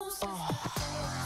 Oh.